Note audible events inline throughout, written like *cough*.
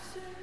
absent.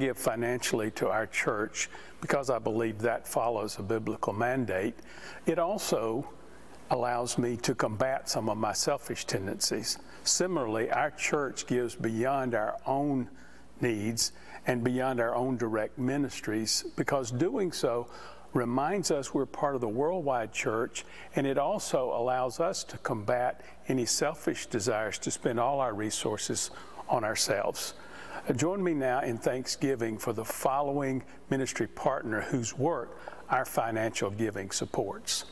Give financially to our church because I believe that follows a biblical mandate. It also allows me to combat some of my selfish tendencies. Similarly, our church gives beyond our own needs and beyond our own direct ministries because doing so reminds us we're part of the worldwide church and it also allows us to combat any selfish desires to spend all our resources on ourselves. Join me now in thanksgiving for the following ministry partner whose work our financial giving supports.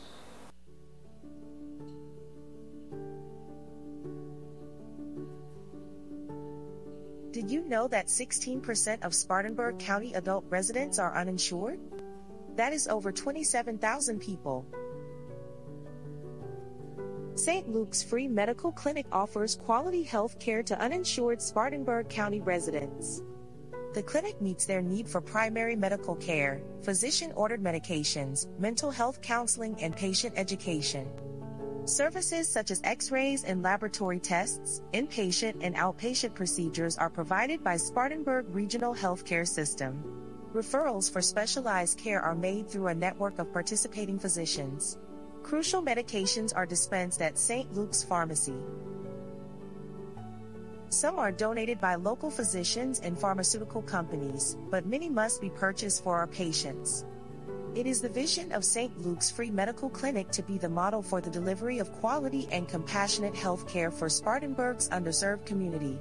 Did you know that 16% of Spartanburg County adult residents are uninsured? That is over 27,000 people. St. Luke's Free Medical Clinic offers quality health care to uninsured Spartanburg County residents. The clinic meets their need for primary medical care, physician ordered medications, mental health counseling, and patient education. Services such as x-rays and laboratory tests, inpatient and outpatient procedures are provided by Spartanburg Regional Healthcare System. Referrals for specialized care are made through a network of participating physicians. Crucial medications are dispensed at St. Luke's Pharmacy. Some are donated by local physicians and pharmaceutical companies, but many must be purchased for our patients. It is the vision of St. Luke's Free Medical Clinic to be the model for the delivery of quality and compassionate health care for Spartanburg's underserved community.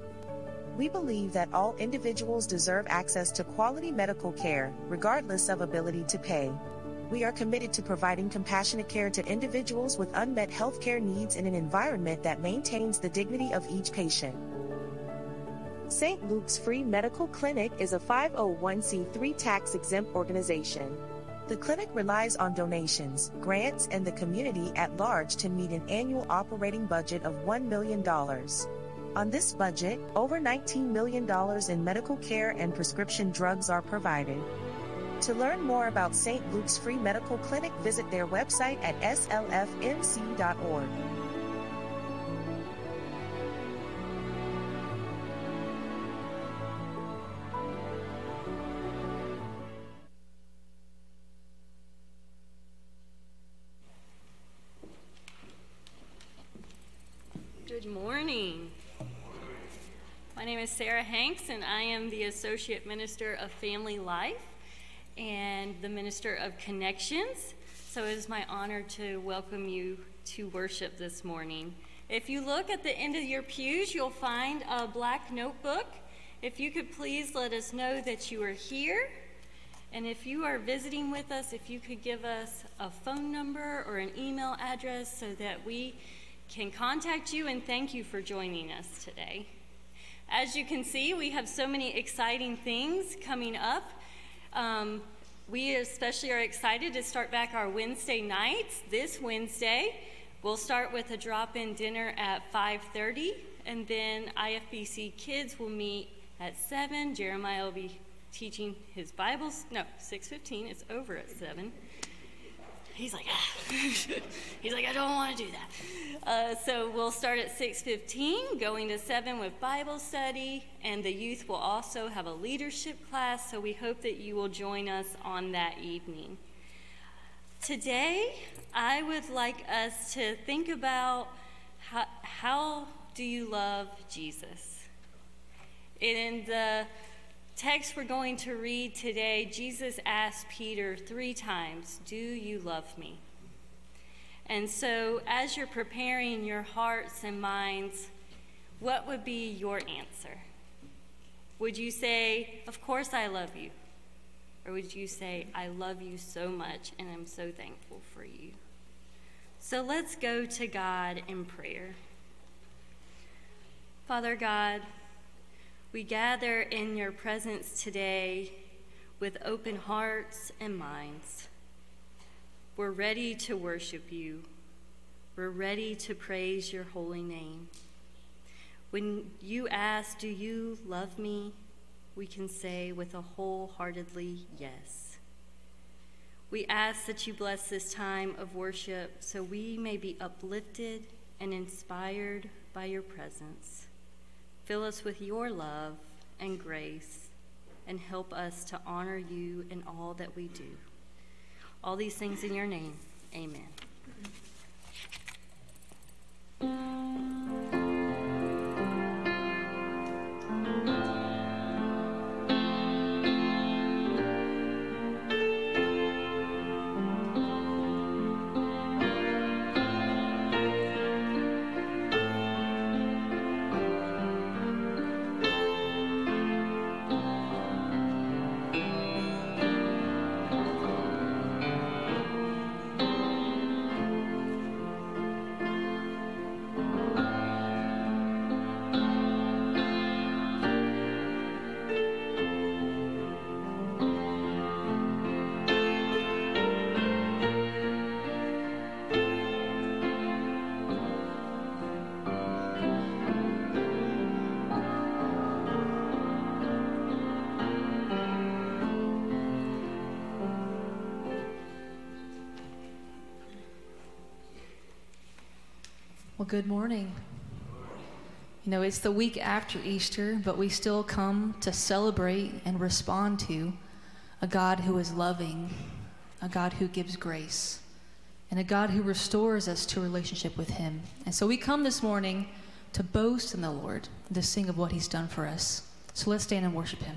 We believe that all individuals deserve access to quality medical care, regardless of ability to pay. We are committed to providing compassionate care to individuals with unmet healthcare needs in an environment that maintains the dignity of each patient. St. Luke's Free Medical Clinic is a 501c3 tax exempt organization. The clinic relies on donations, grants, and the community at large to meet an annual operating budget of $1 million. On this budget, over $19 million in medical care and prescription drugs are provided. To learn more about St. Luke's Free Medical Clinic, visit their website at slfmc.org. Good morning. My name is Sarah Hanks, and I am the Associate Minister of Family Life and the Minister of Connections. So it is my honor to welcome you to worship this morning. If you look at the end of your pews, you'll find a black notebook. If you could please let us know that you are here. And if you are visiting with us, if you could give us a phone number or an email address so that we can contact you and thank you for joining us today. As you can see, we have so many exciting things coming up. Um, we especially are excited to start back our Wednesday nights this Wednesday. We'll start with a drop-in dinner at 5:30, and then IFBC kids will meet at 7. Jeremiah will be teaching his Bibles. No, 6:15. It's over at 7. He's like, ah. *laughs* he's like, I don't want to do that. Uh, so we'll start at 6:15, going to 7 with Bible study, and the youth will also have a leadership class. So we hope that you will join us on that evening. Today, I would like us to think about how, how do you love Jesus? In the text we're going to read today, Jesus asked Peter three times, Do you love me? And so, as you're preparing your hearts and minds, what would be your answer? Would you say, Of course I love you? Or would you say, I love you so much and I'm so thankful for you? So let's go to God in prayer. Father God, we gather in your presence today with open hearts and minds. We're ready to worship you. We're ready to praise your holy name. When you ask, Do you love me? we can say with a wholeheartedly yes. We ask that you bless this time of worship so we may be uplifted and inspired by your presence. Fill us with your love and grace and help us to honor you in all that we do. All these things in your name. Amen. Good morning. You know, it's the week after Easter, but we still come to celebrate and respond to a God who is loving, a God who gives grace, and a God who restores us to relationship with Him. And so we come this morning to boast in the Lord, to sing of what He's done for us. So let's stand and worship Him.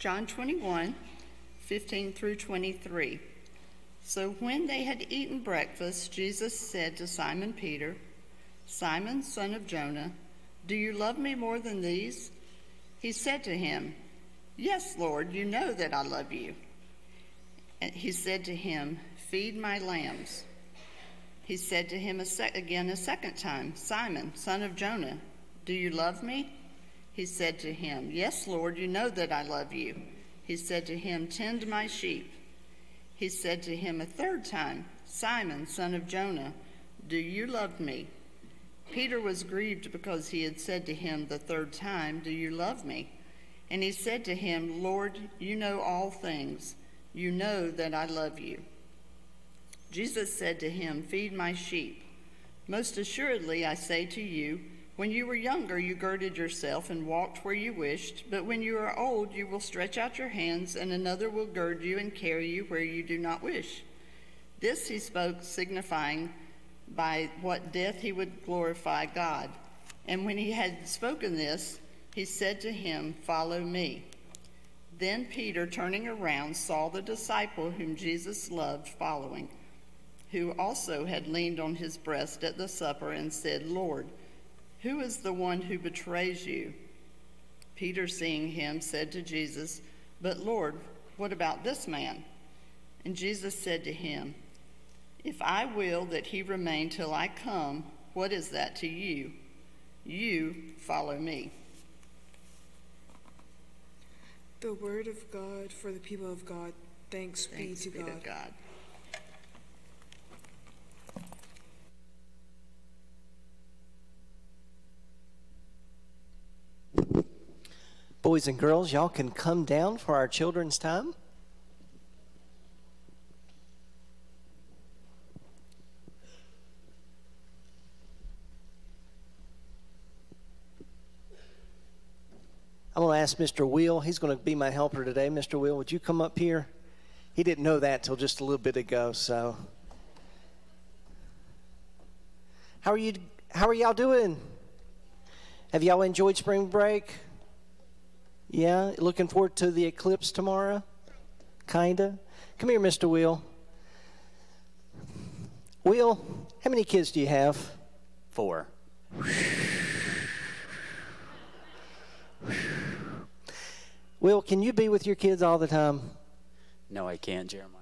John 21, 15 through 23. So when they had eaten breakfast, Jesus said to Simon Peter, Simon, son of Jonah, do you love me more than these? He said to him, Yes, Lord, you know that I love you. And he said to him, Feed my lambs. He said to him a sec- again a second time, Simon, son of Jonah, do you love me? He said to him, Yes, Lord, you know that I love you. He said to him, Tend my sheep. He said to him a third time, Simon, son of Jonah, do you love me? Peter was grieved because he had said to him the third time, Do you love me? And he said to him, Lord, you know all things. You know that I love you. Jesus said to him, Feed my sheep. Most assuredly, I say to you, when you were younger, you girded yourself and walked where you wished, but when you are old, you will stretch out your hands, and another will gird you and carry you where you do not wish. This he spoke, signifying by what death he would glorify God. And when he had spoken this, he said to him, Follow me. Then Peter, turning around, saw the disciple whom Jesus loved following, who also had leaned on his breast at the supper and said, Lord, who is the one who betrays you? Peter, seeing him, said to Jesus, But Lord, what about this man? And Jesus said to him, if I will that he remain till I come, what is that to you? You follow me. The word of God for the people of God. Thanks, Thanks be to be God. to God. Boys and girls, y'all can come down for our children's time. I'm going to ask Mr. Wheel. He's going to be my helper today. Mr. Wheel, would you come up here? He didn't know that till just a little bit ago, so. How are you how are y'all doing? Have y'all enjoyed spring break? Yeah, looking forward to the eclipse tomorrow? Kinda. Come here, Mr. Wheel. Wheel, how many kids do you have? Four. Will, can you be with your kids all the time? No, I can't, Jeremiah.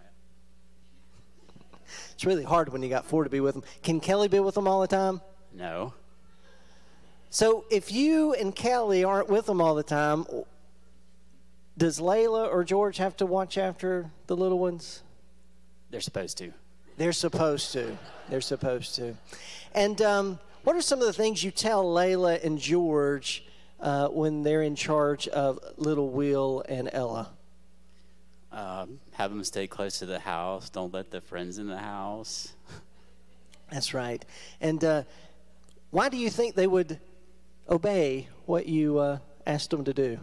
It's really hard when you got four to be with them. Can Kelly be with them all the time? No. So if you and Kelly aren't with them all the time, does Layla or George have to watch after the little ones? They're supposed to. They're supposed to. They're supposed to. And um, what are some of the things you tell Layla and George uh, when they're in charge of little Will and Ella? Um, have them stay close to the house. Don't let the friends in the house. That's right. And uh, why do you think they would obey what you uh, asked them to do?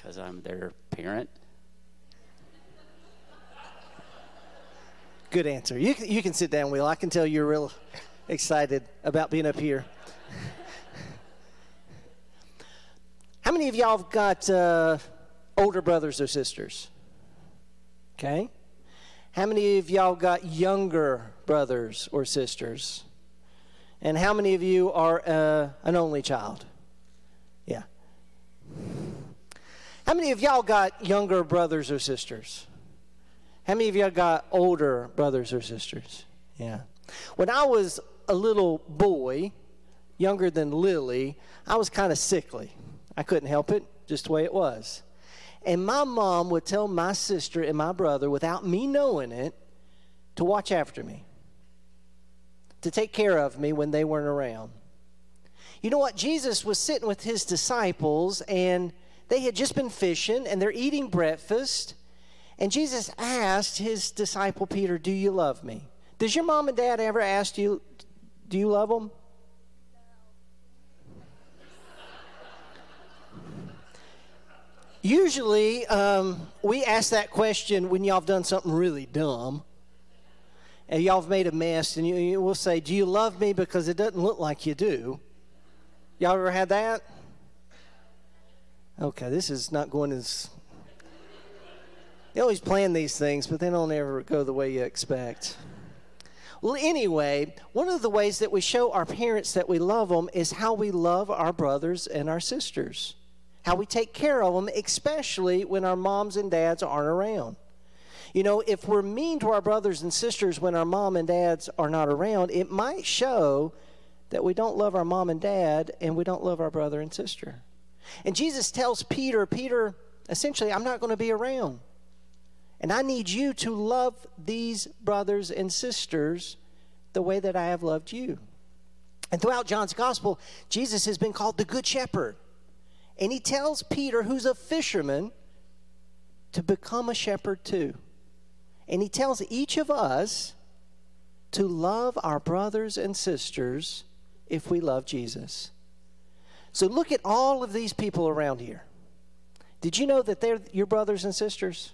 Because I'm their parent. Good answer. You can, you can sit down, Will. I can tell you're real excited about being up here. *laughs* How many of y'all have got uh, older brothers or sisters? Okay. How many of y'all got younger brothers or sisters? And how many of you are uh, an only child? Yeah. How many of y'all got younger brothers or sisters? How many of y'all got older brothers or sisters? Yeah. When I was a little boy, younger than Lily, I was kind of sickly. I couldn't help it, just the way it was. And my mom would tell my sister and my brother, without me knowing it, to watch after me, to take care of me when they weren't around. You know what? Jesus was sitting with his disciples, and they had just been fishing, and they're eating breakfast. And Jesus asked his disciple Peter, Do you love me? Does your mom and dad ever ask you, Do you love them? Usually, um, we ask that question when y'all have done something really dumb and y'all have made a mess, and you, you will say, Do you love me? Because it doesn't look like you do. Y'all ever had that? Okay, this is not going as. They always plan these things, but they don't ever go the way you expect. Well, anyway, one of the ways that we show our parents that we love them is how we love our brothers and our sisters, how we take care of them, especially when our moms and dads aren't around. You know, if we're mean to our brothers and sisters when our mom and dads are not around, it might show that we don't love our mom and dad and we don't love our brother and sister. And Jesus tells Peter, Peter, essentially, I'm not going to be around. And I need you to love these brothers and sisters the way that I have loved you. And throughout John's gospel, Jesus has been called the Good Shepherd. And he tells Peter, who's a fisherman, to become a shepherd too. And he tells each of us to love our brothers and sisters if we love Jesus. So look at all of these people around here. Did you know that they're your brothers and sisters?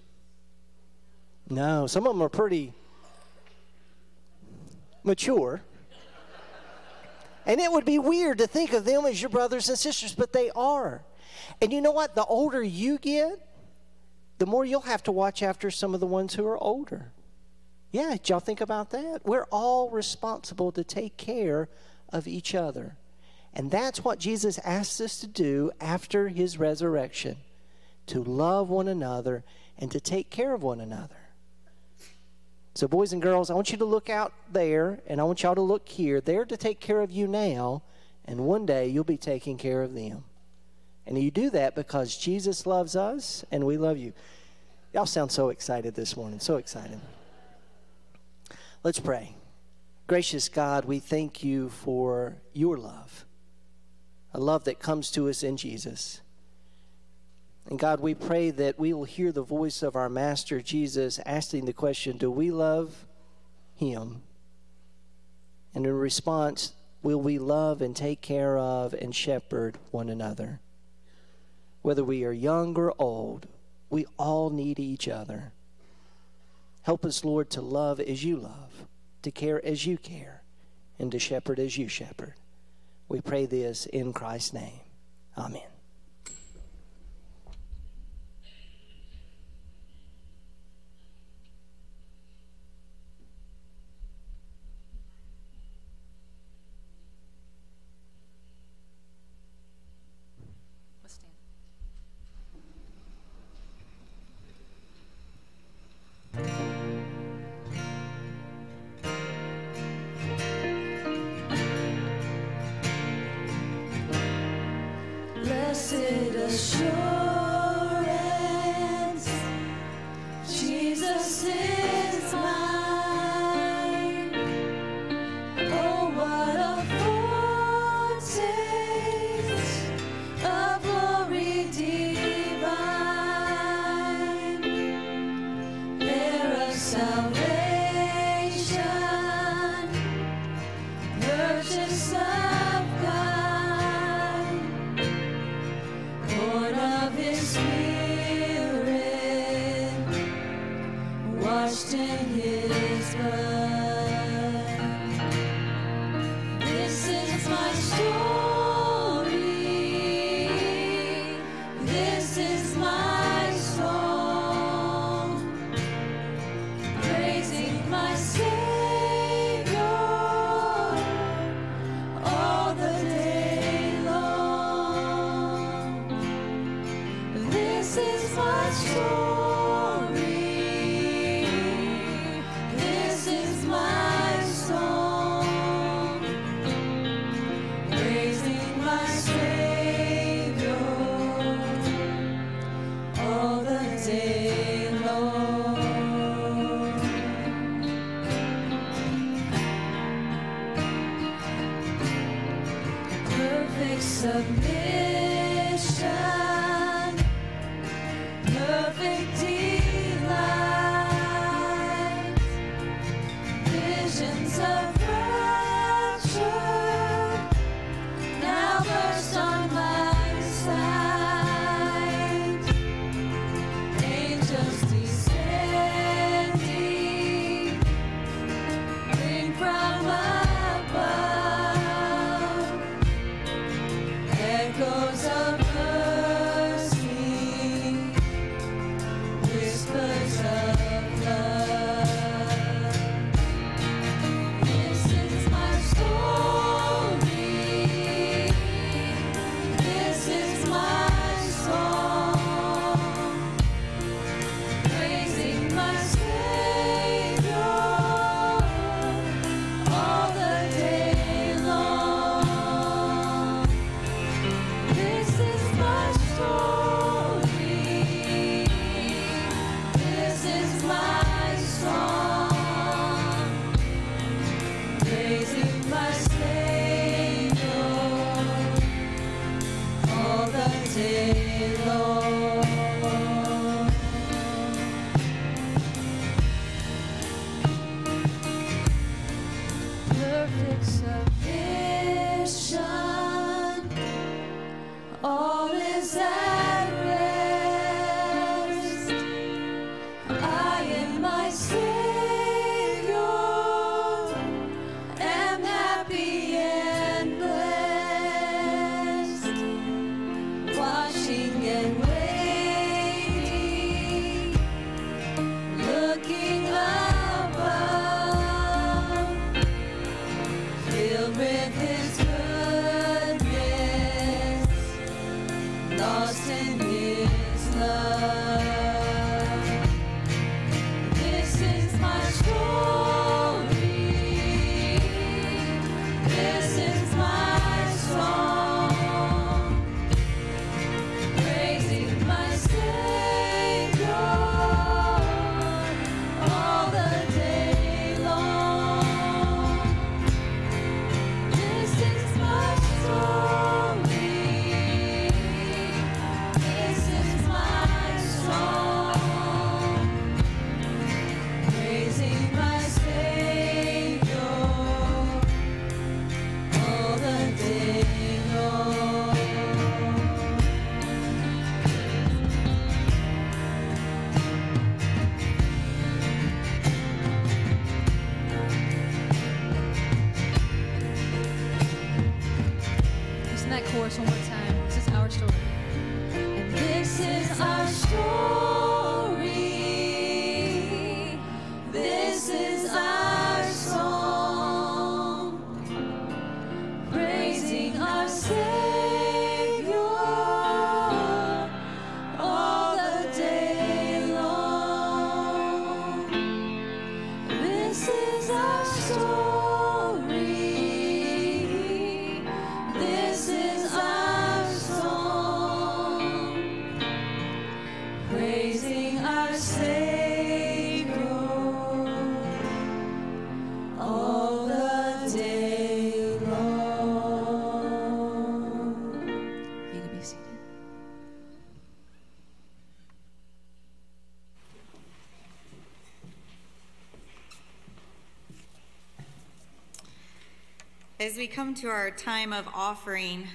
No, some of them are pretty mature. And it would be weird to think of them as your brothers and sisters, but they are. And you know what? The older you get, the more you'll have to watch after some of the ones who are older. Yeah, y'all think about that? We're all responsible to take care of each other. And that's what Jesus asked us to do after his resurrection to love one another and to take care of one another. So, boys and girls, I want you to look out there and I want y'all to look here. They're to take care of you now, and one day you'll be taking care of them. And you do that because Jesus loves us and we love you. Y'all sound so excited this morning, so excited. Let's pray. Gracious God, we thank you for your love a love that comes to us in Jesus. And God, we pray that we will hear the voice of our Master Jesus asking the question Do we love him? And in response, will we love and take care of and shepherd one another? Whether we are young or old, we all need each other. Help us, Lord, to love as you love, to care as you care, and to shepherd as you shepherd. We pray this in Christ's name. Amen. As we come to our time of offering,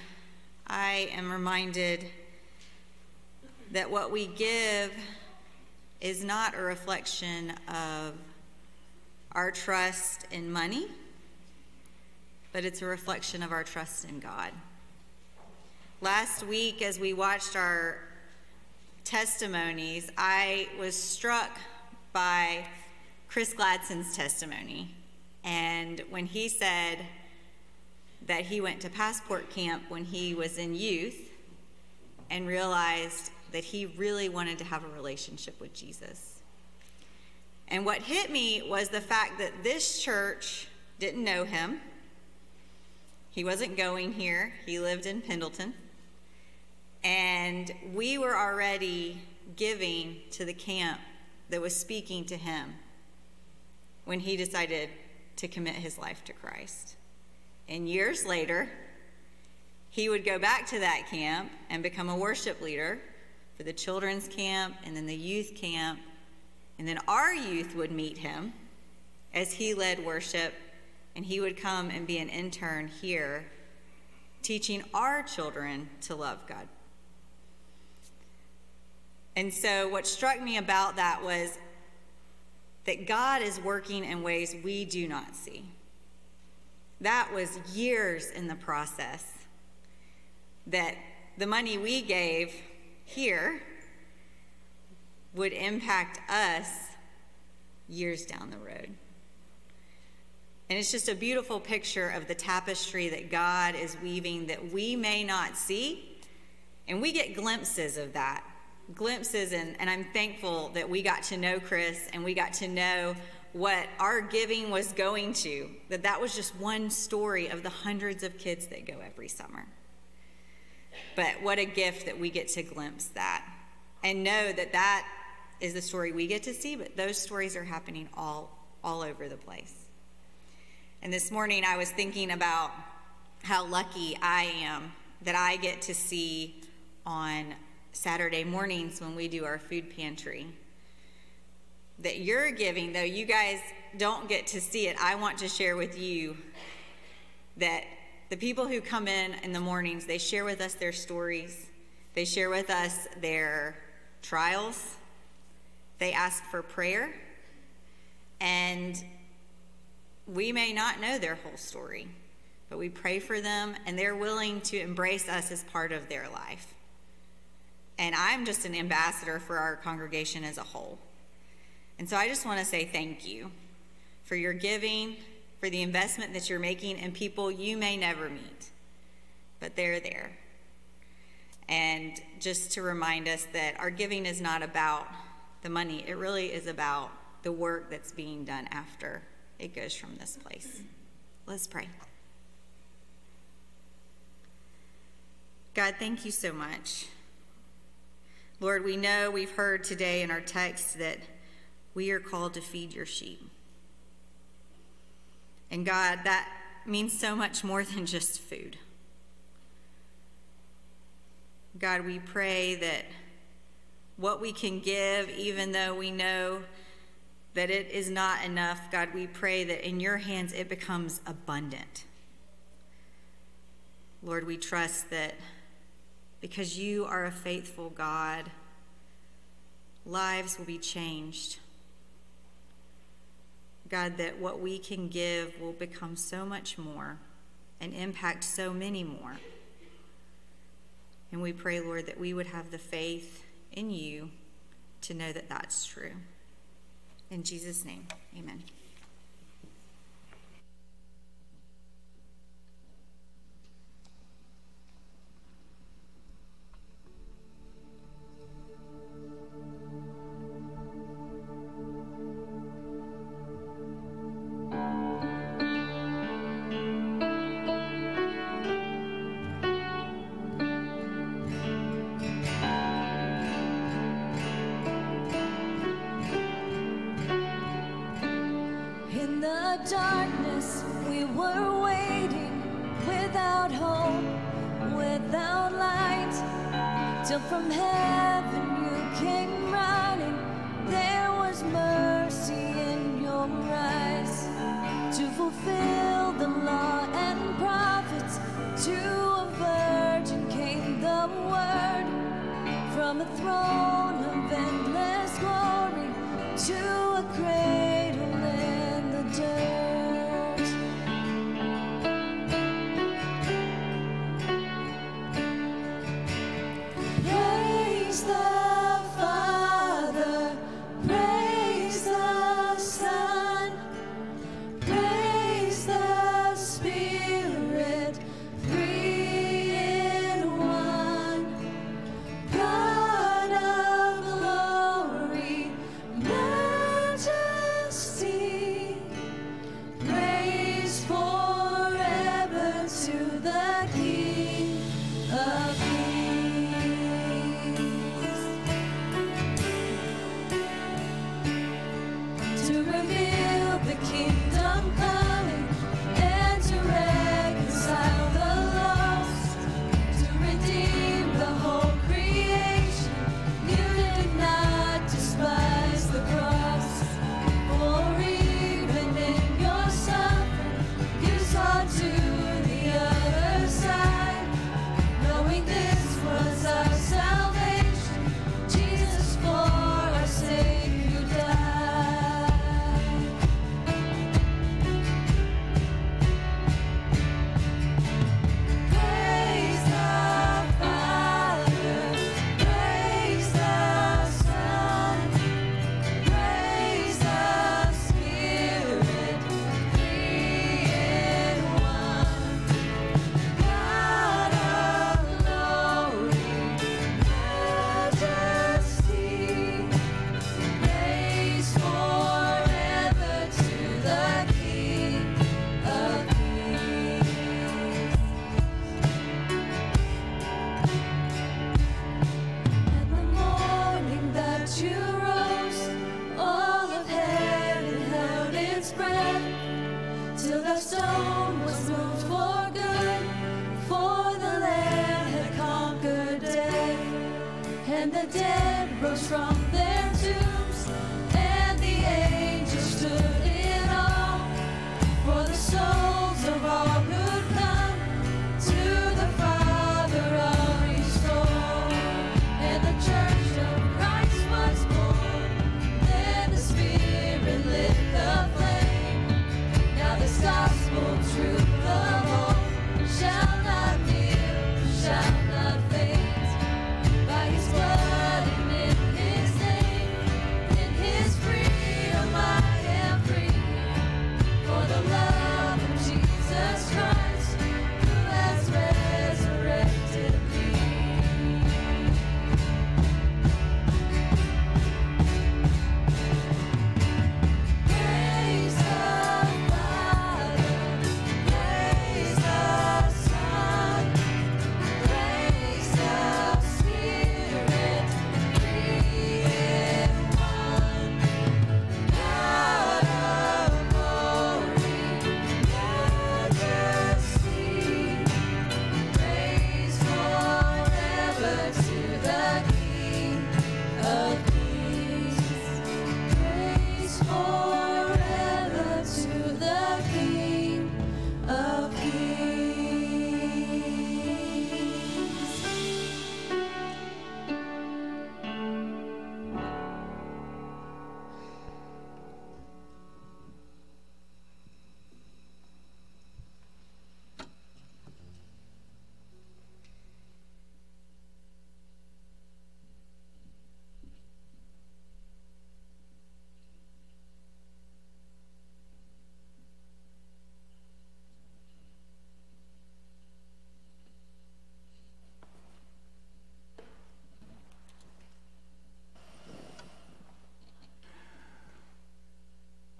I am reminded that what we give is not a reflection of our trust in money, but it's a reflection of our trust in God. Last week, as we watched our testimonies, I was struck by Chris Gladson's testimony. And when he said, that he went to passport camp when he was in youth and realized that he really wanted to have a relationship with Jesus. And what hit me was the fact that this church didn't know him. He wasn't going here, he lived in Pendleton. And we were already giving to the camp that was speaking to him when he decided to commit his life to Christ. And years later, he would go back to that camp and become a worship leader for the children's camp and then the youth camp. And then our youth would meet him as he led worship, and he would come and be an intern here, teaching our children to love God. And so, what struck me about that was that God is working in ways we do not see. That was years in the process. That the money we gave here would impact us years down the road. And it's just a beautiful picture of the tapestry that God is weaving that we may not see. And we get glimpses of that. Glimpses, and, and I'm thankful that we got to know Chris and we got to know what our giving was going to, that that was just one story of the hundreds of kids that go every summer. But what a gift that we get to glimpse that and know that that is the story we get to see, but those stories are happening all, all over the place. And this morning I was thinking about how lucky I am that I get to see on Saturday mornings when we do our food pantry that you're giving, though you guys don't get to see it, I want to share with you that the people who come in in the mornings, they share with us their stories. They share with us their trials, they ask for prayer, and we may not know their whole story, but we pray for them, and they're willing to embrace us as part of their life. And I'm just an ambassador for our congregation as a whole. And so I just want to say thank you for your giving, for the investment that you're making in people you may never meet, but they're there. And just to remind us that our giving is not about the money, it really is about the work that's being done after it goes from this place. Let's pray. God, thank you so much. Lord, we know we've heard today in our text that we are called to feed your sheep. And God, that means so much more than just food. God, we pray that what we can give, even though we know that it is not enough, God, we pray that in your hands it becomes abundant. Lord, we trust that because you are a faithful God, lives will be changed. God, that what we can give will become so much more and impact so many more. And we pray, Lord, that we would have the faith in you to know that that's true. In Jesus' name, amen. the darkness, we were waiting without hope, without light. Till from heaven you came running. there was mercy in your eyes to fulfill the law and prophets. To a virgin came the word from a throne of endless glory to a grave winter.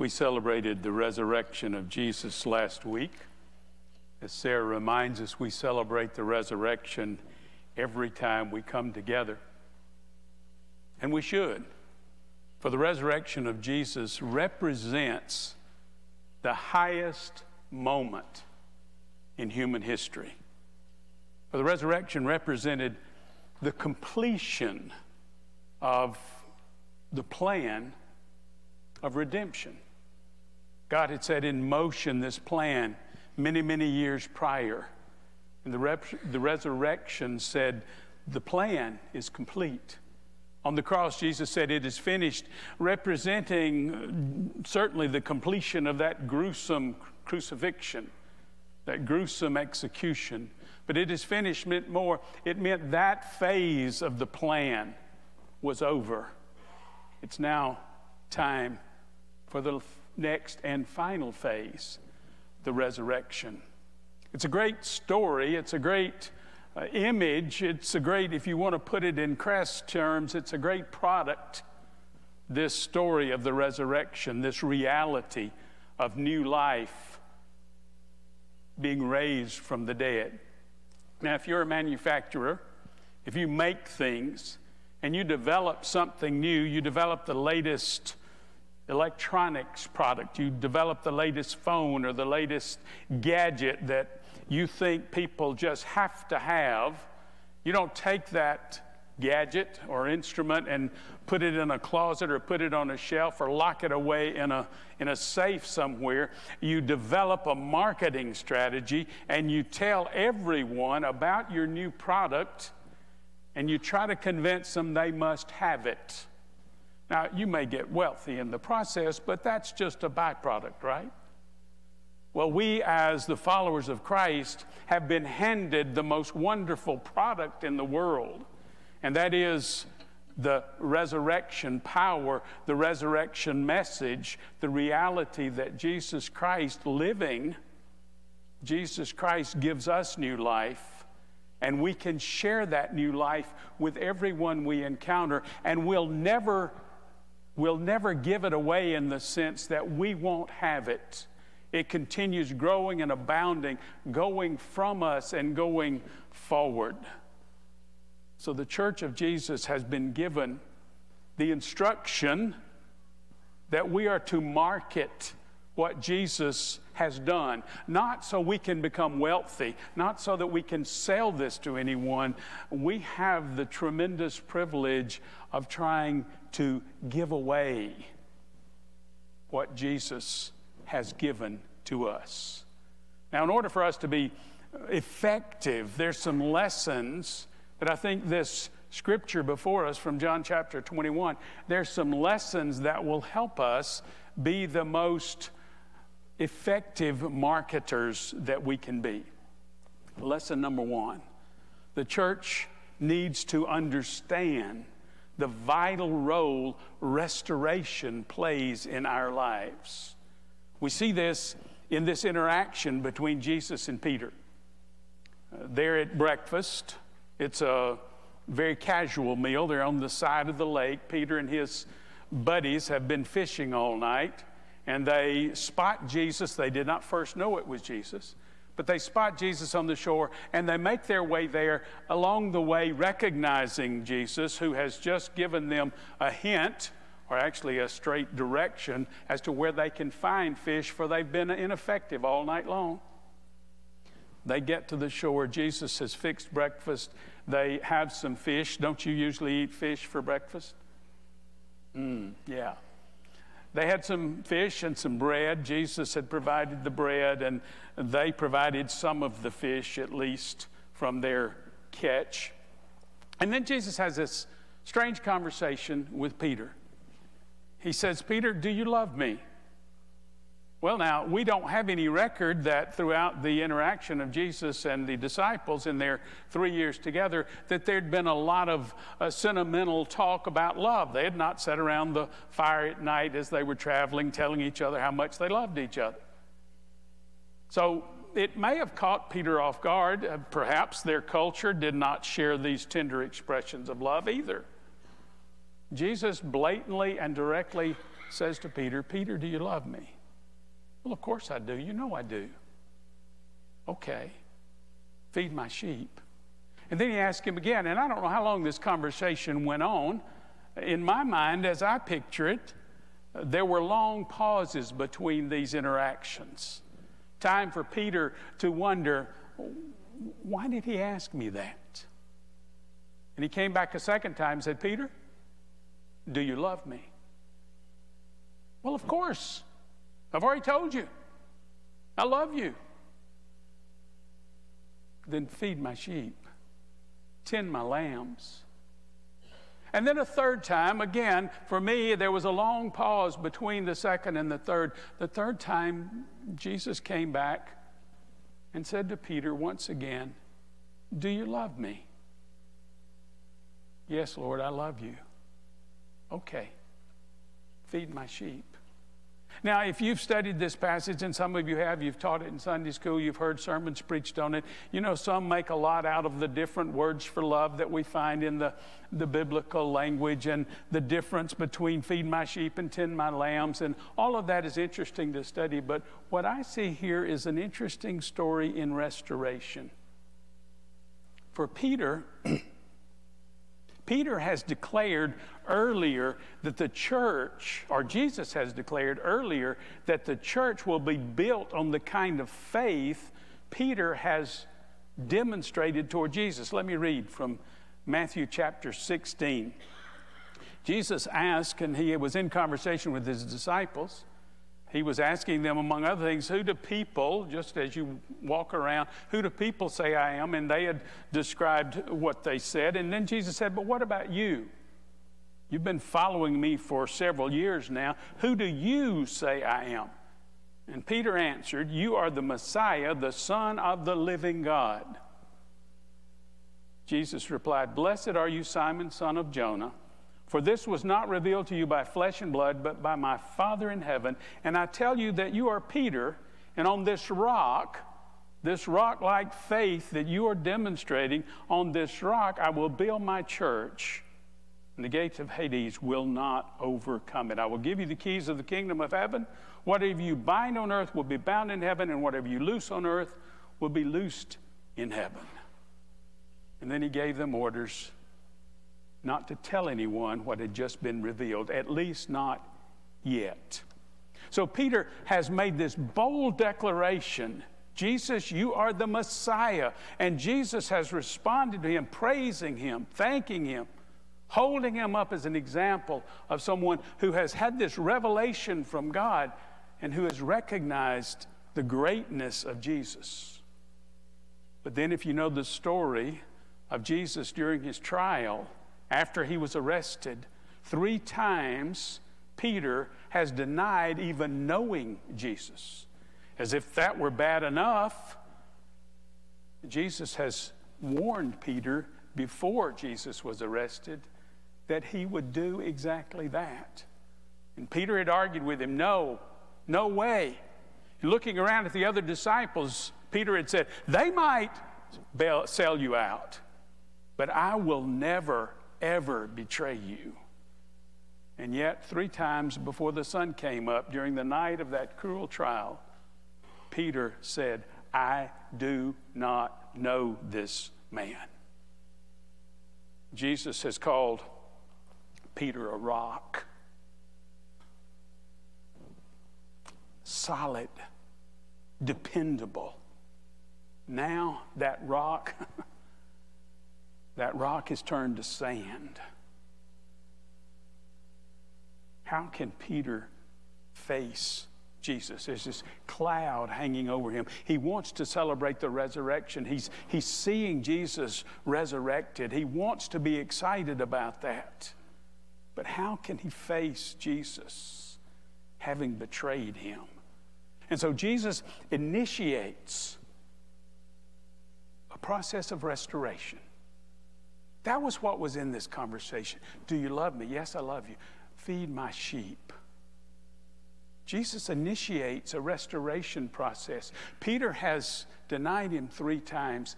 We celebrated the resurrection of Jesus last week. As Sarah reminds us, we celebrate the resurrection every time we come together. And we should. For the resurrection of Jesus represents the highest moment in human history. For the resurrection represented the completion of the plan of redemption. God had set in motion this plan many, many years prior. And the, rep- the resurrection said, the plan is complete. On the cross, Jesus said, It is finished, representing uh, certainly the completion of that gruesome crucifixion, that gruesome execution. But it is finished meant more. It meant that phase of the plan was over. It's now time for the next and final phase, the resurrection. It's a great story. It's a great uh, image. It's a great, if you want to put it in crass terms, it's a great product. This story of the resurrection, this reality of new life being raised from the dead. Now, if you're a manufacturer, if you make things and you develop something new, you develop the latest electronics product, you develop the latest phone or the latest gadget that you think people just have to have, you don't take that gadget or instrument and put it in a closet or put it on a shelf or lock it away in a, in a safe somewhere. You develop a marketing strategy and you tell everyone about your new product and you try to convince them they must have it. Now, you may get wealthy in the process, but that's just a byproduct, right? Well, we, as the followers of Christ, have been handed the most wonderful product in the world, and that is the resurrection power, the resurrection message, the reality that Jesus Christ living, Jesus Christ gives us new life, and we can share that new life with everyone we encounter, and we'll never We'll never give it away in the sense that we won't have it. It continues growing and abounding, going from us and going forward. So the church of Jesus has been given the instruction that we are to market what Jesus has done, not so we can become wealthy, not so that we can sell this to anyone. We have the tremendous privilege of trying to give away what Jesus has given to us. Now, in order for us to be effective, there's some lessons that I think this scripture before us from John chapter 21, there's some lessons that will help us be the most effective marketers that we can be. Lesson number one the church needs to understand the vital role restoration plays in our lives. We see this in this interaction between Jesus and Peter. Uh, they're at breakfast. It's a very casual meal. They're on the side of the lake. Peter and his buddies have been fishing all night, and they spot Jesus. They did not first know it was Jesus. But they spot Jesus on the shore and they make their way there along the way, recognizing Jesus, who has just given them a hint, or actually a straight direction, as to where they can find fish, for they've been ineffective all night long. They get to the shore. Jesus has fixed breakfast. They have some fish. Don't you usually eat fish for breakfast? Mm, yeah. They had some fish and some bread. Jesus had provided the bread, and they provided some of the fish, at least, from their catch. And then Jesus has this strange conversation with Peter. He says, Peter, do you love me? Well, now, we don't have any record that throughout the interaction of Jesus and the disciples in their three years together, that there'd been a lot of uh, sentimental talk about love. They had not sat around the fire at night as they were traveling, telling each other how much they loved each other. So it may have caught Peter off guard. Uh, perhaps their culture did not share these tender expressions of love either. Jesus blatantly and directly says to Peter, Peter, do you love me? Well, of course I do. You know I do. Okay, feed my sheep. And then he asked him again, and I don't know how long this conversation went on. In my mind, as I picture it, there were long pauses between these interactions. Time for Peter to wonder, why did he ask me that? And he came back a second time and said, Peter, do you love me? Well, of course. I've already told you. I love you. Then feed my sheep, tend my lambs. And then a third time, again, for me, there was a long pause between the second and the third. The third time, Jesus came back and said to Peter once again, Do you love me? Yes, Lord, I love you. Okay, feed my sheep. Now, if you've studied this passage, and some of you have, you've taught it in Sunday school, you've heard sermons preached on it, you know, some make a lot out of the different words for love that we find in the, the biblical language and the difference between feed my sheep and tend my lambs, and all of that is interesting to study. But what I see here is an interesting story in restoration. For Peter, *clears throat* Peter has declared earlier that the church, or Jesus has declared earlier, that the church will be built on the kind of faith Peter has demonstrated toward Jesus. Let me read from Matthew chapter 16. Jesus asked, and he was in conversation with his disciples he was asking them, among other things, who do people, just as you walk around, who do people say I am? And they had described what they said. And then Jesus said, But what about you? You've been following me for several years now. Who do you say I am? And Peter answered, You are the Messiah, the Son of the living God. Jesus replied, Blessed are you, Simon, son of Jonah. For this was not revealed to you by flesh and blood, but by my Father in heaven. And I tell you that you are Peter, and on this rock, this rock like faith that you are demonstrating, on this rock I will build my church, and the gates of Hades will not overcome it. I will give you the keys of the kingdom of heaven. Whatever you bind on earth will be bound in heaven, and whatever you loose on earth will be loosed in heaven. And then he gave them orders not to tell anyone what had just been revealed, at least not yet. So Peter has made this bold declaration Jesus, you are the Messiah. And Jesus has responded to him, praising him, thanking him, holding him up as an example of someone who has had this revelation from God and who has recognized the greatness of Jesus. But then, if you know the story of Jesus during his trial, after he was arrested, three times Peter has denied even knowing Jesus. As if that were bad enough, Jesus has warned Peter before Jesus was arrested that he would do exactly that. And Peter had argued with him, No, no way. Looking around at the other disciples, Peter had said, They might sell you out, but I will never ever betray you. And yet, three times before the sun came up during the night of that cruel trial, Peter said, I do not know this man. Jesus has called Peter a rock, solid, dependable. Now, that rock *laughs* that rock is turned to sand. How can Peter face Jesus? There's this cloud hanging over him. He wants to celebrate the resurrection. He's, he's seeing Jesus resurrected. He wants to be excited about that. But how can he face Jesus having betrayed him? And so Jesus initiates a process of restoration. That was what was in this conversation. Do you love me? Yes, I love you. Feed my sheep. Jesus initiates a restoration process. Peter has denied him three times.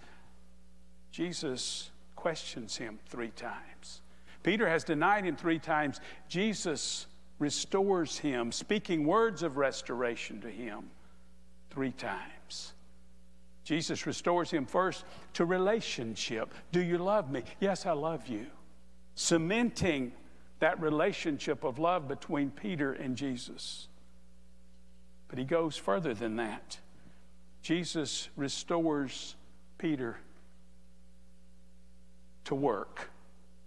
Jesus questions him three times. Peter has denied him three times. Jesus restores him, speaking words of restoration to him three times. Jesus restores him first to relationship. Do you love me? Yes, I love you. Cementing that relationship of love between Peter and Jesus. But he goes further than that. Jesus restores Peter to work,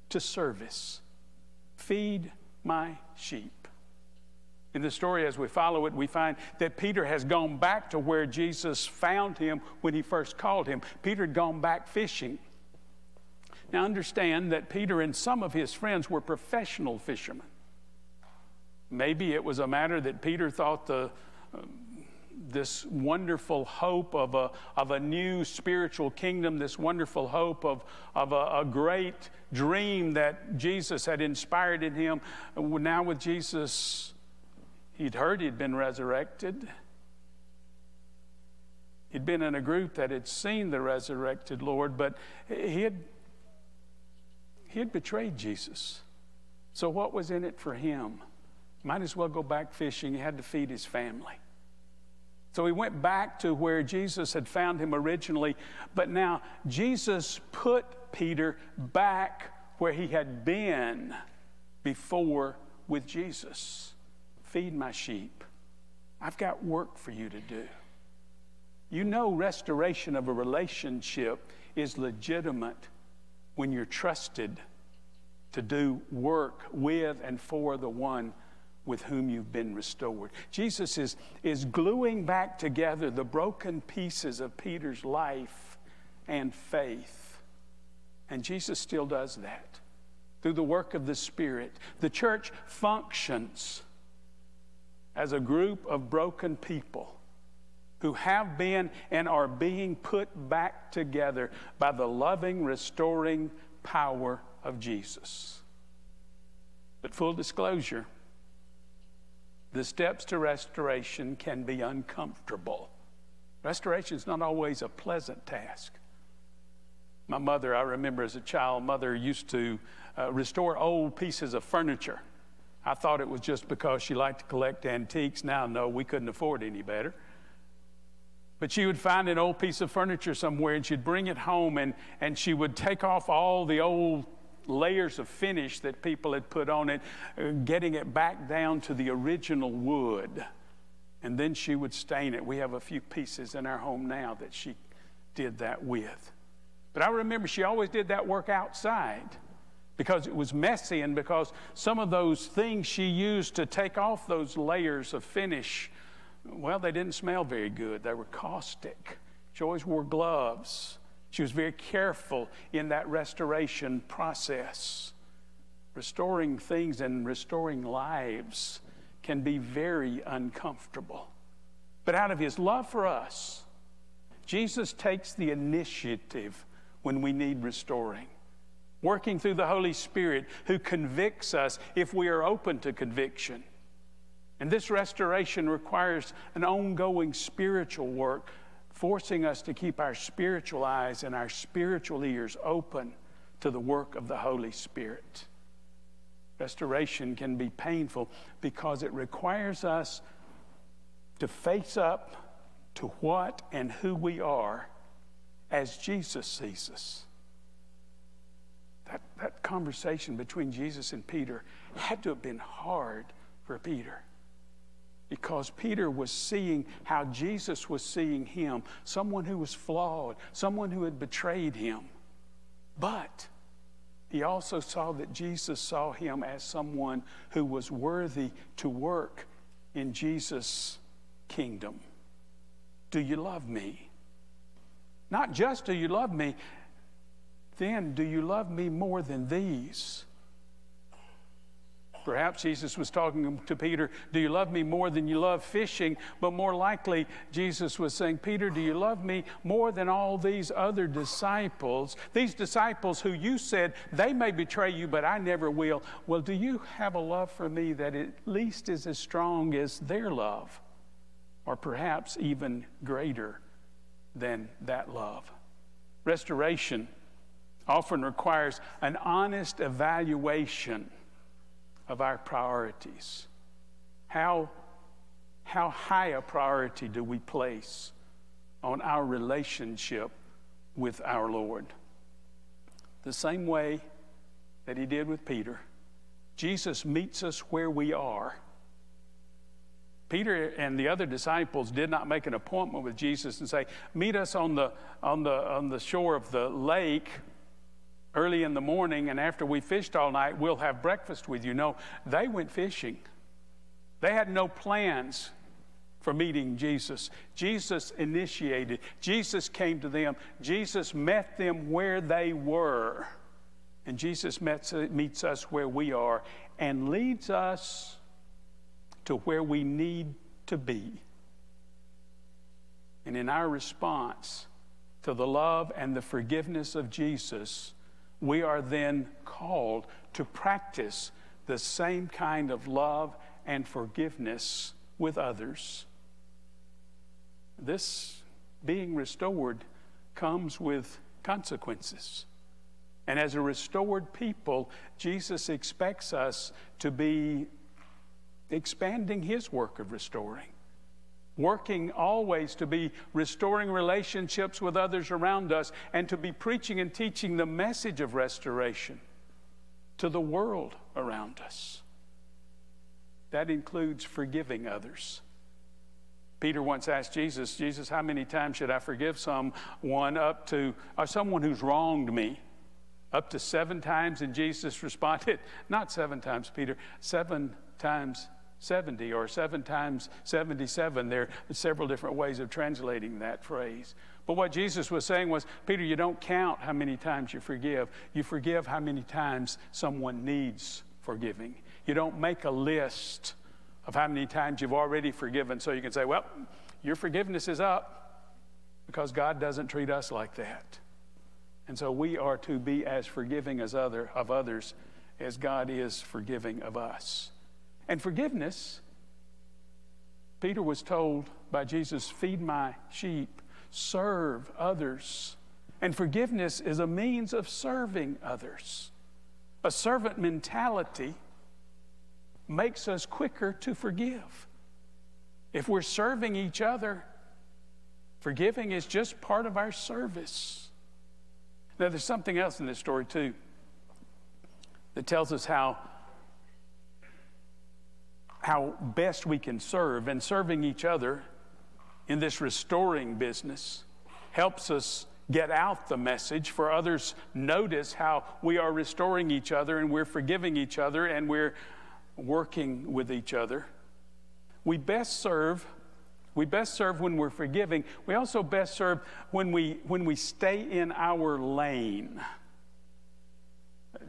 to service. Feed my sheep. In the story, as we follow it, we find that Peter has gone back to where Jesus found him when he first called him. Peter had gone back fishing. Now, understand that Peter and some of his friends were professional fishermen. Maybe it was a matter that Peter thought the, uh, this wonderful hope of a, of a new spiritual kingdom, this wonderful hope of, of a, a great dream that Jesus had inspired in him. Now, with Jesus, he'd heard he'd been resurrected. He'd been in a group that had seen the resurrected Lord, but he had he had betrayed Jesus. So, what was in it for him? Might as well go back fishing. He had to feed his family. So he went back to where Jesus had found him originally, but now Jesus put Peter back where he had been before with Jesus. Feed my sheep. I've got work for you to do. You know, restoration of a relationship is legitimate when you're trusted to do work with and for the one with whom you've been restored. Jesus is, is gluing back together the broken pieces of Peter's life and faith. And Jesus still does that through the work of the Spirit. The church functions as a group of broken people who have been and are being put back together by the loving, restoring power of Jesus. But full disclosure, the steps to restoration can be uncomfortable. Restoration is not always a pleasant task. My mother, I remember as a child, mother used to uh, restore old pieces of furniture. I thought it was just because she liked to collect antiques. Now, no, we couldn't afford any better. But she would find an old piece of furniture somewhere and she'd bring it home and, and she would take off all the old layers of finish that people had put on it, uh, getting it back down to the original wood. And then she would stain it. We have a few pieces in our home now that she did that with. But I remember she always did that work outside because it was messy and because some of those things she used to take off those layers of finish well, they didn't smell very good. They were caustic. She always wore gloves. She was very careful in that restoration process. Restoring things and restoring lives can be very uncomfortable. But out of his love for us, Jesus takes the initiative when we need restoring, working through the Holy Spirit who convicts us if we are open to conviction. And this restoration requires an ongoing spiritual work, forcing us to keep our spiritual eyes and our spiritual ears open to the work of the Holy Spirit. Restoration can be painful because it requires us to face up to what and who we are as Jesus sees us. That, that conversation between Jesus and Peter had to have been hard for Peter because Peter was seeing how Jesus was seeing him someone who was flawed, someone who had betrayed him. But he also saw that Jesus saw him as someone who was worthy to work in Jesus' kingdom. Do you love me? Not just do you love me, then do you love me more than these? Perhaps Jesus was talking to Peter, Do you love me more than you love fishing? But more likely, Jesus was saying, Peter, do you love me more than all these other disciples? These disciples who you said, they may betray you, but I never will. Well, do you have a love for me that at least is as strong as their love? Or perhaps even greater than that love? Restoration often requires an honest evaluation of our priorities. How, how high a priority do we place on our relationship with our Lord? The same way that he did with Peter, Jesus meets us where we are. Peter and the other disciples did not make an appointment with Jesus and say, Meet us on the, on the, on the shore of the lake early in the morning, and after we fished all night, we'll have breakfast with you. No, they went fishing. They had no plans for meeting Jesus. Jesus initiated, Jesus came to them, Jesus met them where they were. And Jesus meets us where we are and leads us to where we need to be. And in our response to the love and the forgiveness of Jesus, we are then called to practice the same kind of love and forgiveness with others. This being restored comes with consequences. And as a restored people, Jesus expects us to be expanding His work of restoring, working always to be restoring relationships with others around us, and to be preaching and teaching the message of restoration to the world around us. That includes forgiving others. Peter once asked Jesus, Jesus, how many times should I forgive someone up to, or someone who's wronged me? Up to seven times? And Jesus *laughs* responded, Not seven times, Peter, seven times 70 or seven times 77. There are several different ways of translating that phrase. But what Jesus was saying was, Peter, you don't count how many times you forgive. You forgive how many times someone needs forgiving. You don't make a list of how many times you've already forgiven so you can say, well, your forgiveness is up because God doesn't treat us like that. And so we are to be as forgiving as other of others as God is forgiving of us. And forgiveness, Peter was told by Jesus, feed my sheep, serve others. And forgiveness is a means of serving others. A servant mentality makes us quicker to forgive. If we're serving each other, forgiving is just part of our service. Now, there's something else in this story, too, that tells us how, how best we can serve. And serving each other in this restoring business helps us get out the message for others notice how we are restoring each other and we're forgiving each other and we're working with each other. We best serve we best serve when we're forgiving. We also best serve when we when we stay in our lane.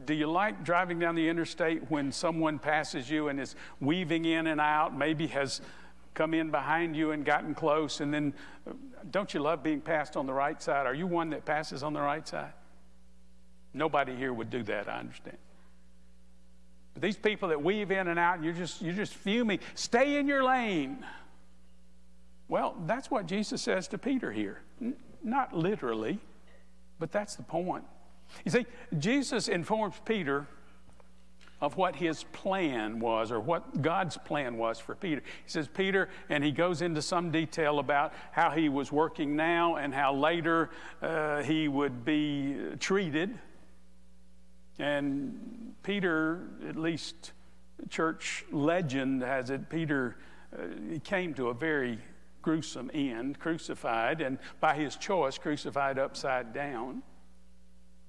Do you like driving down the interstate when someone passes you and is weaving in and out, maybe has come in behind you and gotten close and then don't you love being passed on the right side? Are you one that passes on the right side? Nobody here would do that, I understand. But these people that weave in and out, and you're just, you're just fuming, stay in your lane. Well, that's what Jesus says to Peter here. N- not literally, but that's the point. You see, Jesus informs Peter of what his plan was or what God's plan was for Peter. He says, Peter, and he goes into some detail about how he was working now and how later uh, he would be treated. And Peter, at least church legend has it, Peter uh, he came to a very gruesome end, crucified, and by his choice, crucified upside down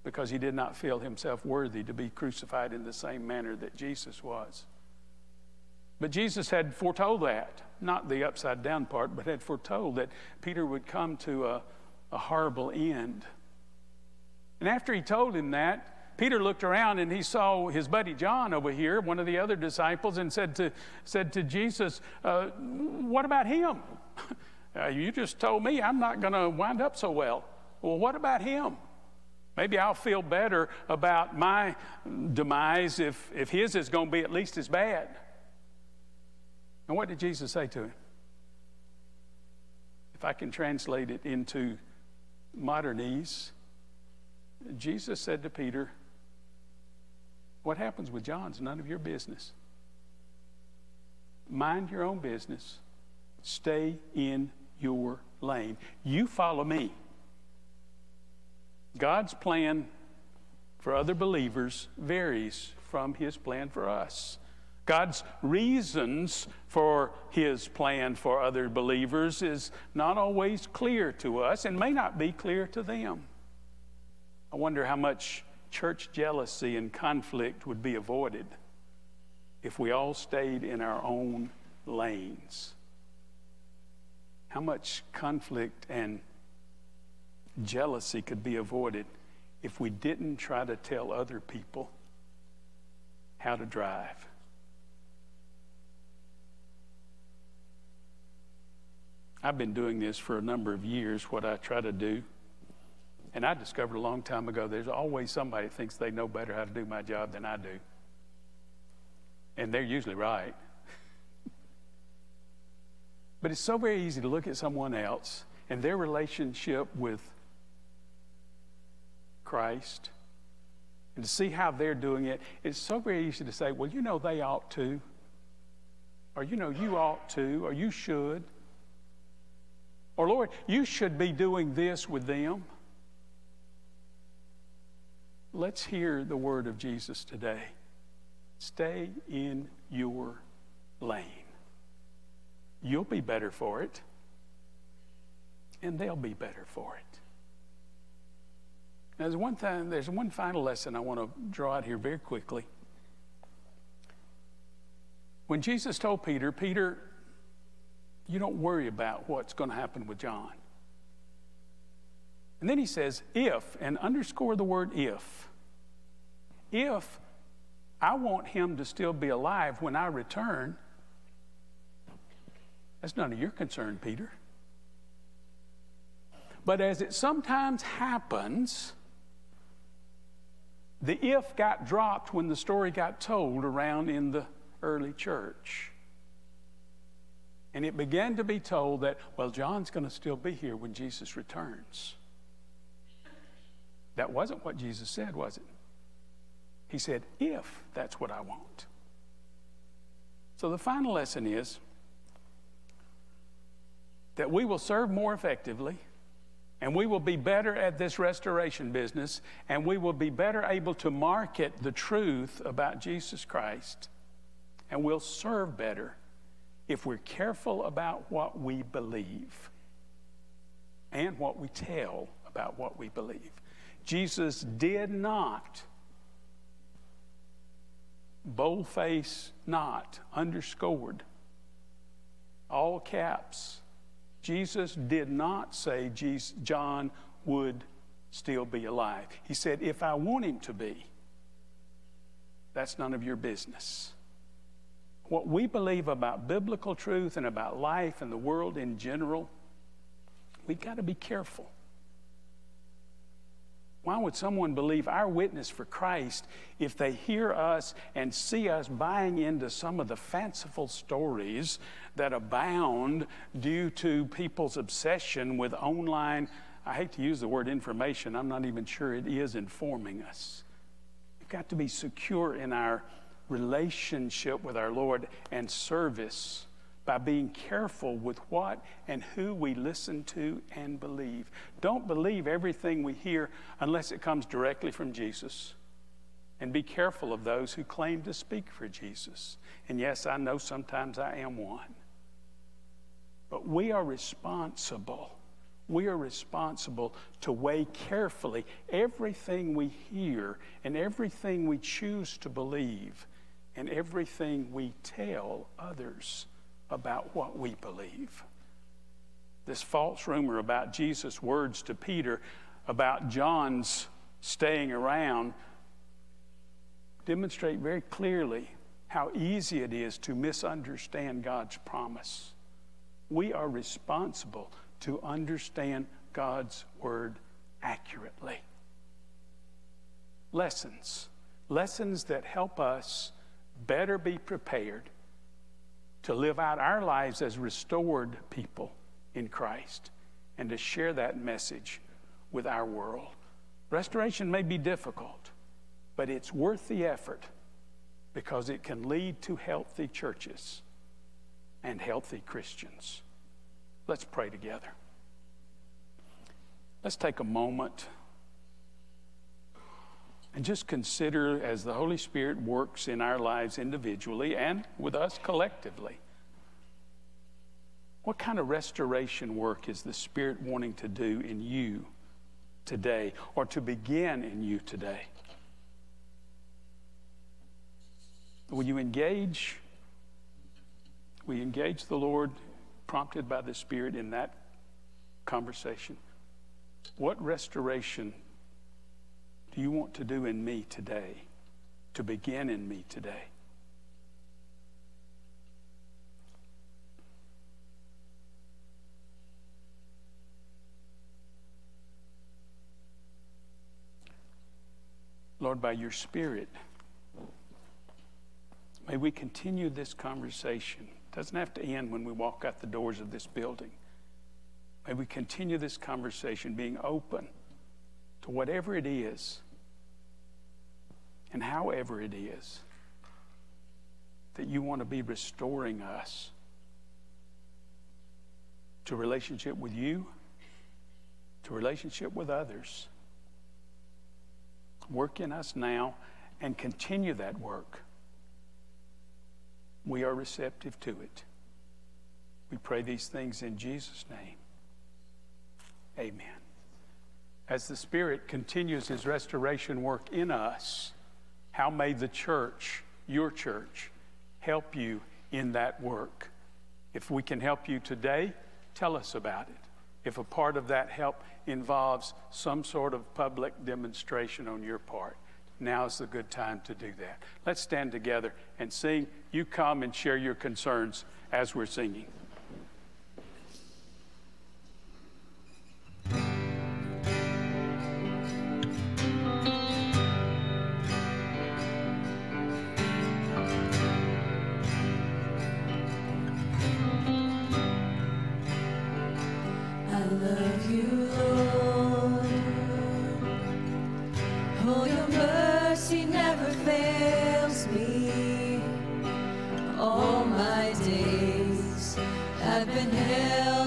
because he did not feel himself worthy to be crucified in the same manner that Jesus was. But Jesus had foretold that, not the upside down part, but had foretold that Peter would come to a, a horrible end. And after he told him that, Peter looked around and he saw his buddy John over here, one of the other disciples, and said to, said to Jesus, uh, What about him? *laughs* uh, you just told me I'm not going to wind up so well. Well, what about him? Maybe I'll feel better about my demise if, if his is going to be at least as bad. And what did Jesus say to him? If I can translate it into modernese, Jesus said to Peter, what happens with John's none of your business. mind your own business, stay in your lane. You follow me. God's plan for other believers varies from his plan for us. God's reasons for his plan for other believers is not always clear to us and may not be clear to them. I wonder how much church jealousy and conflict would be avoided if we all stayed in our own lanes. How much conflict and jealousy could be avoided if we didn't try to tell other people how to drive. I've been doing this for a number of years, what I try to do. And I discovered a long time ago there's always somebody thinks they know better how to do my job than I do. And they're usually right. *laughs* but it's so very easy to look at someone else and their relationship with Christ and to see how they're doing it. It's so very easy to say, well, you know, they ought to. Or, you know, you ought to, or you should. Or, Lord, you should be doing this with them. Let's hear the word of Jesus today. Stay in your lane. You'll be better for it, and they'll be better for it. Now, there's one thing, there's one final lesson I want to draw out here very quickly. When Jesus told Peter, Peter, you don't worry about what's going to happen with John. And then he says, if, and underscore the word if. If I want him to still be alive when I return, that's none of your concern, Peter. But as it sometimes happens, the if got dropped when the story got told around in the early church. And it began to be told that, well, John's going to still be here when Jesus returns. That wasn't what Jesus said, was it? He said, if that's what I want. So the final lesson is that we will serve more effectively and we will be better at this restoration business and we will be better able to market the truth about Jesus Christ and we'll serve better if we're careful about what we believe and what we tell about what we believe. Jesus did not, boldface not, underscored, all caps. Jesus did not say Jesus, John would still be alive. He said, if I want him to be, that's none of your business what we believe about biblical truth and about life and the world in general, we've got to be careful. Why would someone believe our witness for Christ if they hear us and see us buying into some of the fanciful stories that abound due to people's obsession with online? I hate to use the word information, I'm not even sure it is informing us. We've got to be secure in our relationship with our Lord and service by being careful with what and who we listen to and believe. Don't believe everything we hear unless it comes directly from Jesus. And be careful of those who claim to speak for Jesus. And yes, I know sometimes I am one. But we are responsible. We are responsible to weigh carefully everything we hear and everything we choose to believe and everything we tell others about what we believe. This false rumor about Jesus' words to Peter about John's staying around demonstrate very clearly how easy it is to misunderstand God's promise. We are responsible to understand God's word accurately. Lessons. Lessons that help us better be prepared to live out our lives as restored people in Christ and to share that message with our world. Restoration may be difficult, but it's worth the effort because it can lead to healthy churches and healthy Christians. Let's pray together. Let's take a moment and just consider as the Holy Spirit works in our lives individually and with us collectively. What kind of restoration work is the Spirit wanting to do in you today or to begin in you today? Will you engage? Will you engage the Lord, prompted by the Spirit, in that conversation? What restoration do you want to do in me today, to begin in me today? Lord, by your Spirit, may we continue this conversation. It doesn't have to end when we walk out the doors of this building. May we continue this conversation being open whatever it is and however it is that you want to be restoring us to relationship with you, to relationship with others. Work in us now and continue that work. We are receptive to it. We pray these things in Jesus' name. Amen. As the Spirit continues His restoration work in us, how may the church, your church, help you in that work? If we can help you today, tell us about it. If a part of that help involves some sort of public demonstration on your part, now is the good time to do that. Let's stand together and sing. You come and share your concerns as we're singing. Glad you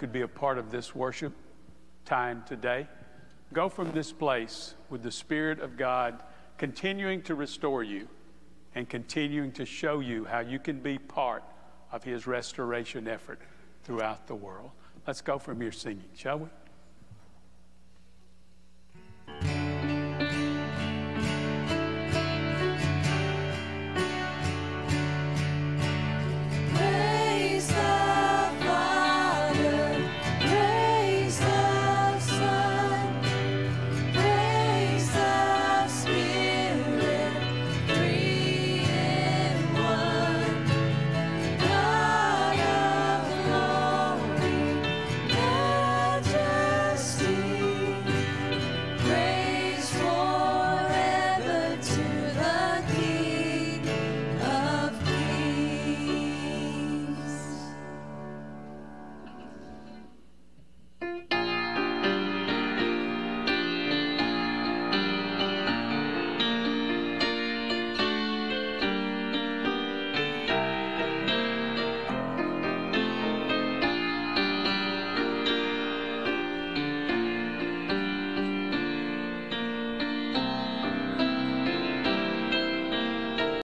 could be a part of this worship time today. Go from this place with the Spirit of God continuing to restore you and continuing to show you how you can be part of His restoration effort throughout the world. Let's go from here singing, shall we?